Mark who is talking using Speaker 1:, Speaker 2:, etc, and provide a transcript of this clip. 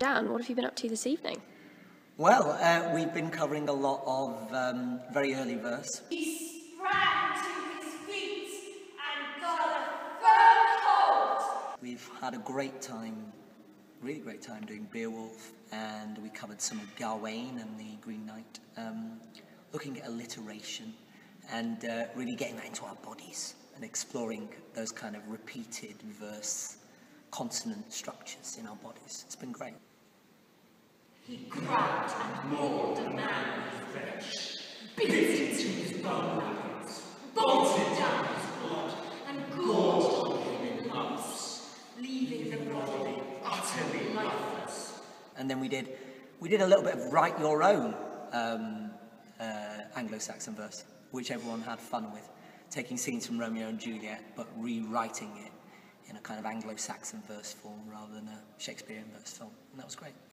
Speaker 1: Dan, what have you been up to this evening?
Speaker 2: Well, uh, we've been covering a lot of um, very early verse.
Speaker 3: He sprang to his feet and got a firm hold.
Speaker 2: We've had a great time, really great time doing Beowulf, and we covered some of Gawain and the Green Knight, um, looking at alliteration and uh, really getting that into our bodies and exploring those kind of repeated verse consonant structures in our bodies. It's been great.
Speaker 3: He cracked and mauled a man with flesh, bit into his bone marrows, bolted down his blood, and gorged on him in lumps, leaving the body utterly lifeless.
Speaker 2: And then we did, we did a little bit of write your own um, uh, Anglo-Saxon verse, which everyone had fun with, taking scenes from Romeo and Juliet, but rewriting it in a kind of Anglo-Saxon verse form rather than a Shakespearean verse form. And that was great.